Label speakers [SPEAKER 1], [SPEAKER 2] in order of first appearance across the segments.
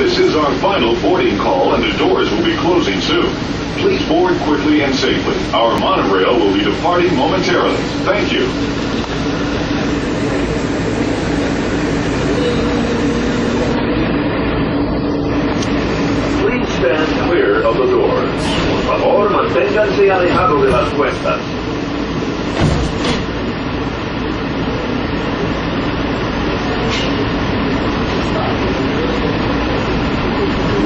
[SPEAKER 1] This is our final boarding call and the doors will be closing soon. Please board quickly and safely. Our monorail will be departing momentarily. Thank you.
[SPEAKER 2] Please stand clear of the doors. Por favor, manténganse alejados de las puertas.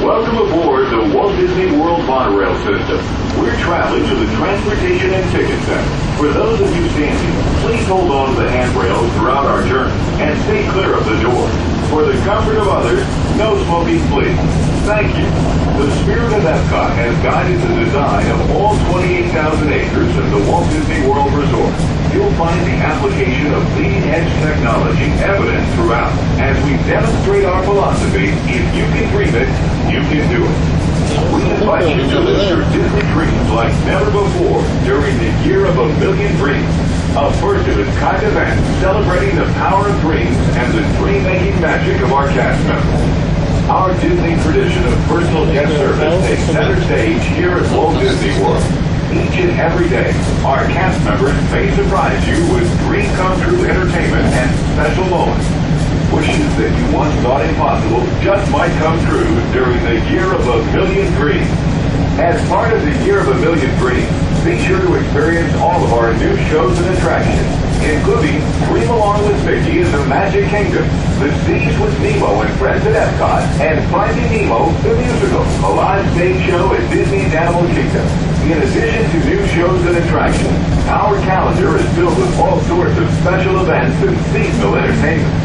[SPEAKER 1] Welcome aboard the Walt Disney World Monorail System. We're traveling to the Transportation and Ticket Center. For those of you standing, please hold on to the handrails throughout our journey and stay clear of the door. For the comfort of others, no smoking please. Thank you. The spirit of Epcot has guided the design of all 28,000 acres of the Walt Disney World Resort. You'll find the application of leading-edge technology evident throughout as we demonstrate our philosophy, if you can dream it, you can do it. You to Disney dreams like never before during the Year of a Million Dreams, a first-of-its-kind event celebrating the power of dreams and the dream-making magic of our cast members. Our Disney tradition of personal guest service takes center stage here at Walt Disney World. Each and every day, our cast members may surprise you with dream-come-true entertainment and special moments. Wishes that you once thought impossible just might come true during the Year of a Million Dreams. As part of the Year of a Million Dreams, be sure to experience all of our new shows and attractions, including Dream Along with Mickey in the Magic Kingdom, The Seas with Nemo and Friends at Epcot, and Finding Nemo, the musical, a live stage show at Disney's Animal Kingdom. In addition to new shows and attractions, our calendar is filled with all sorts of special events and seasonal entertainment.